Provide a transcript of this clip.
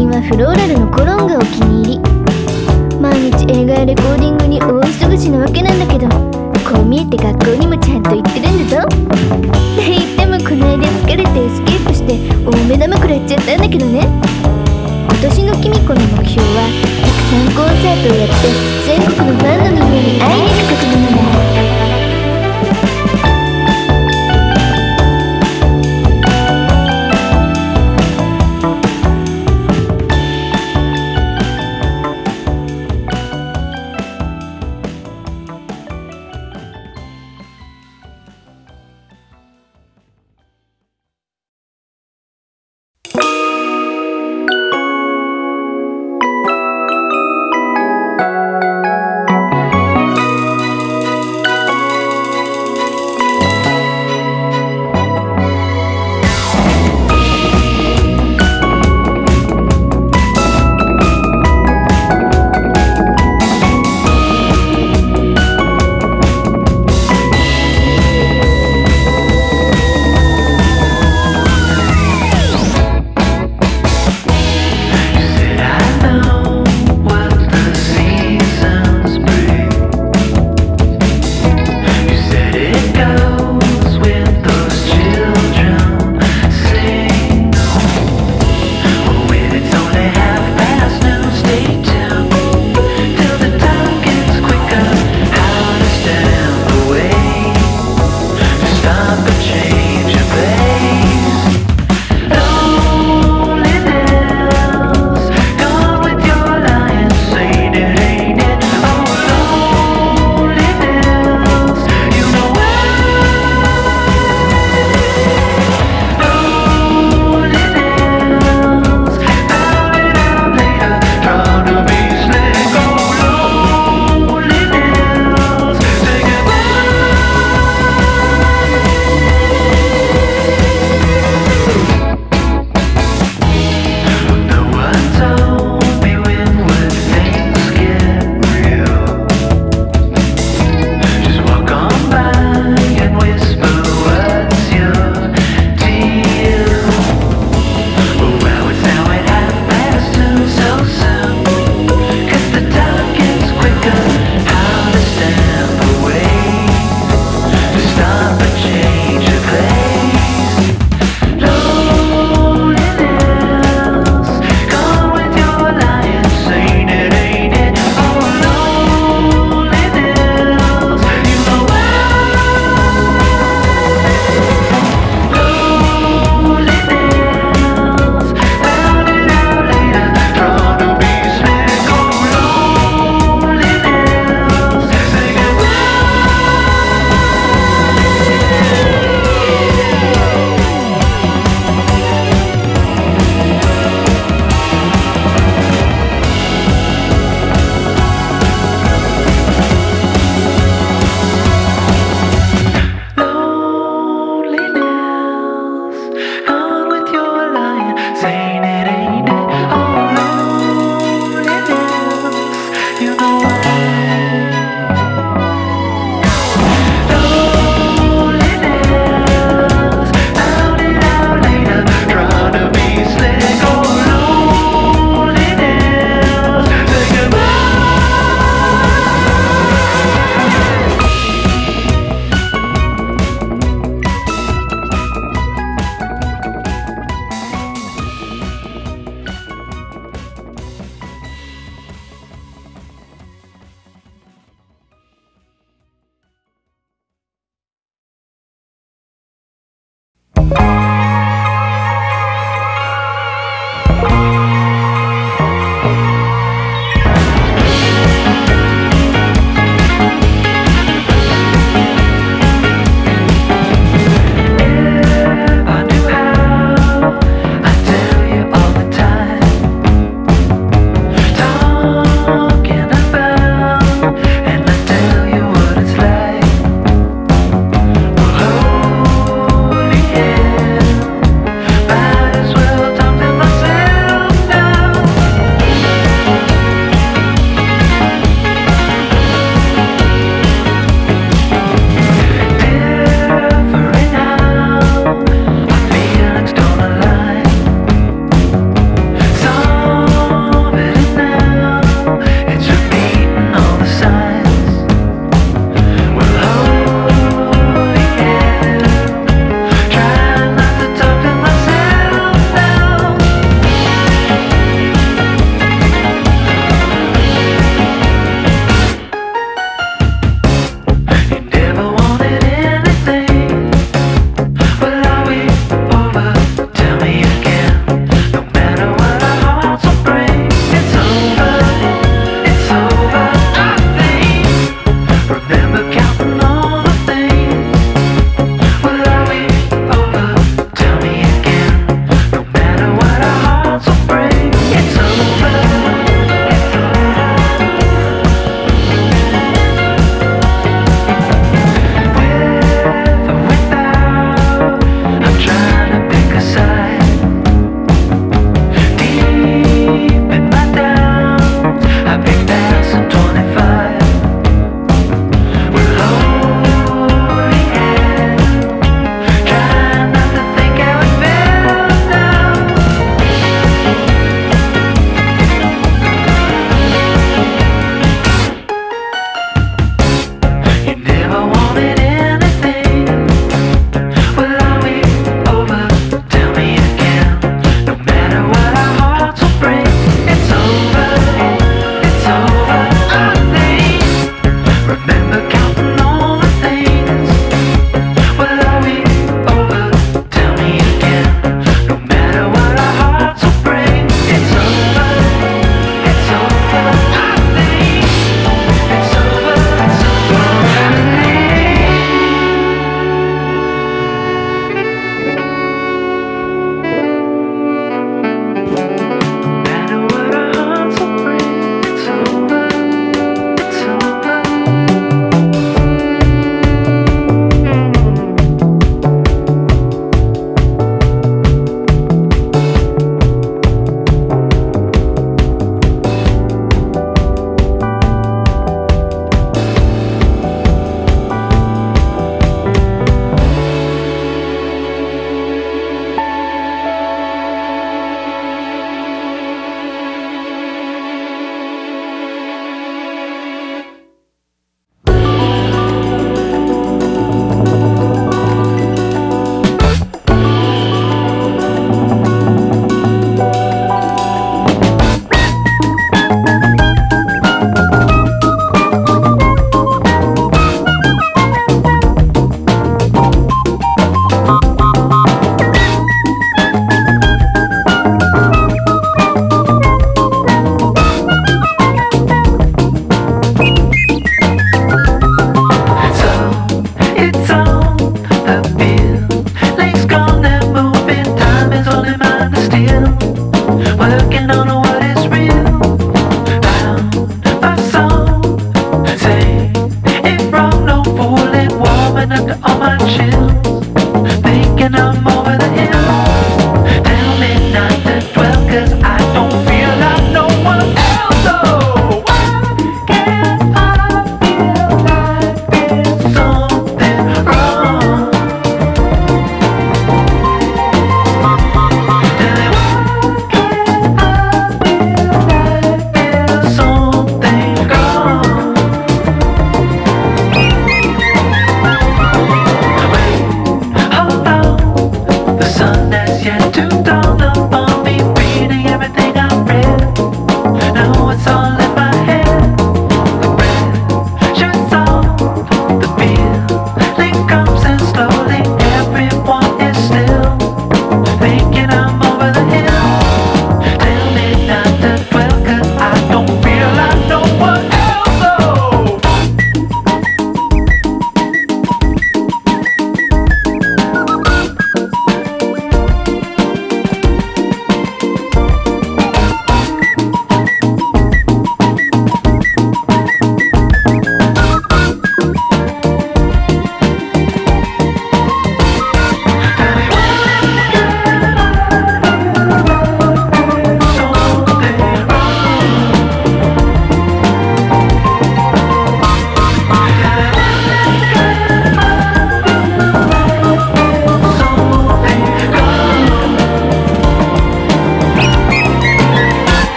近はフローラルのコロンがお気に入り毎日映画やレコーディングに大忙しなわけなんだけどこう見えて学校にもちゃんと行ってるんだぞ。って言ってもこないだ疲れてエスケープして大目玉くらっちゃったんだけどね。今年のキミコの目標はたくさんコンサートをやって全国のファンのみんなに会いに行くことなんだ。